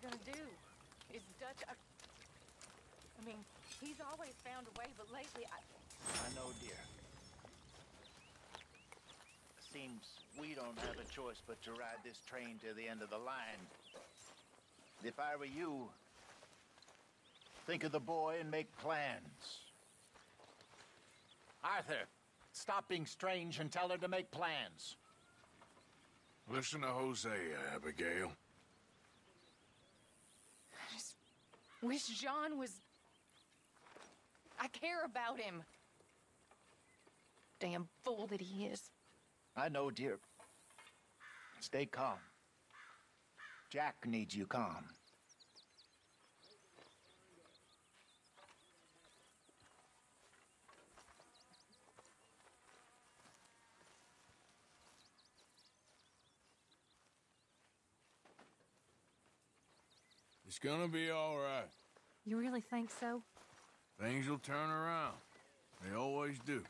do? Is Dutch... I, I mean, he's always found a way, but lately I... I know, dear. Seems we don't have a choice but to ride this train to the end of the line. If I were you, think of the boy and make plans. Arthur, stop being strange and tell her to make plans. Listen to Hosea, Abigail. I just wish John was... I care about him. Damn fool that he is. I know, dear. Stay calm. Jack needs you calm. It's gonna be all right. You really think so? Things will turn around. They always do.